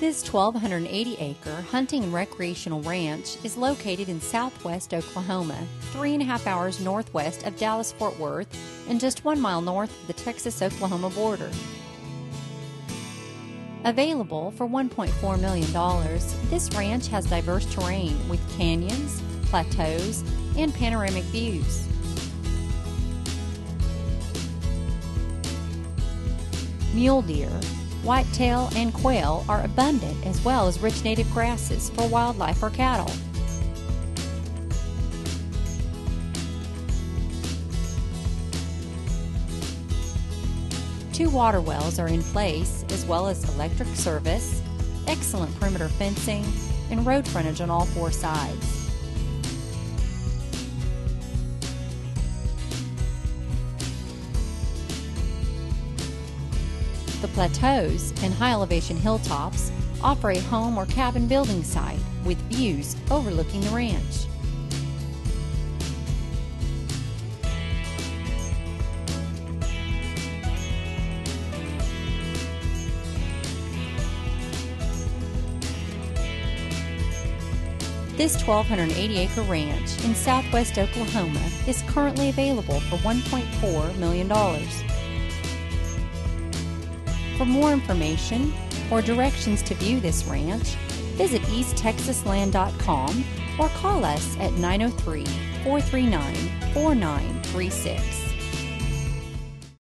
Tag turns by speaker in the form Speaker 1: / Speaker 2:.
Speaker 1: This 1,280 acre hunting and recreational ranch is located in southwest Oklahoma, three and a half hours northwest of Dallas Fort Worth, and just one mile north of the Texas Oklahoma border. Available for $1.4 million, this ranch has diverse terrain with canyons, plateaus, and panoramic views. Mule deer, whitetail, and quail are abundant, as well as rich native grasses for wildlife or cattle. Two water wells are in place, as well as electric service, excellent perimeter fencing, and road frontage on all four sides. The plateaus and high elevation hilltops offer a home or cabin building site with views overlooking the ranch. This 1,280 acre ranch in southwest Oklahoma is currently available for $1.4 million. For more information or directions to view this ranch, visit easttexasland.com or call us at 903 439 4936.